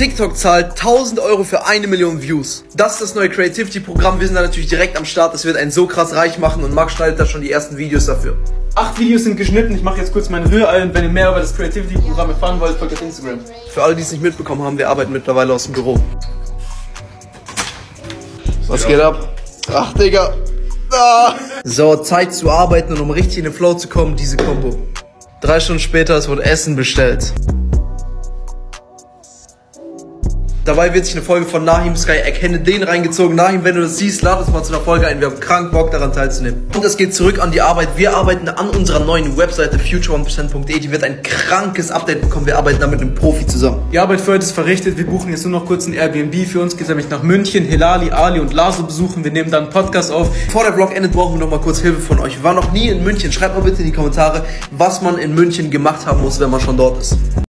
TikTok zahlt 1000 Euro für eine Million Views. Das ist das neue Creativity-Programm. Wir sind da natürlich direkt am Start. Das wird einen so krass reich machen und Max schneidet da schon die ersten Videos dafür. Acht Videos sind geschnitten. Ich mache jetzt kurz mein Rührei und wenn ihr mehr über das Creativity-Programm erfahren wollt, folgt auf Instagram. Für alle, die es nicht mitbekommen haben, wir arbeiten mittlerweile aus dem Büro. Was geht ab? Ach, Digga. Ah. So, Zeit zu arbeiten und um richtig in den Flow zu kommen, diese Kombo. Drei Stunden später, es wurde Essen bestellt. Dabei wird sich eine Folge von Nahim Sky Erkenne den reingezogen. Nahim, wenn du das siehst, lad uns mal zu einer Folge ein. Wir haben krank Bock daran teilzunehmen. Und es geht zurück an die Arbeit. Wir arbeiten an unserer neuen Webseite future1%.de. Die wird ein krankes Update bekommen. Wir arbeiten da mit einem Profi zusammen. Die Arbeit für heute ist verrichtet. Wir buchen jetzt nur noch kurz ein Airbnb. Für uns geht es nämlich nach München. Hilali, Ali und Laso besuchen. Wir nehmen dann einen Podcast auf. Bevor der Vlog endet, brauchen wir noch mal kurz Hilfe von euch. Waren noch nie in München. Schreibt mal bitte in die Kommentare, was man in München gemacht haben muss, wenn man schon dort ist.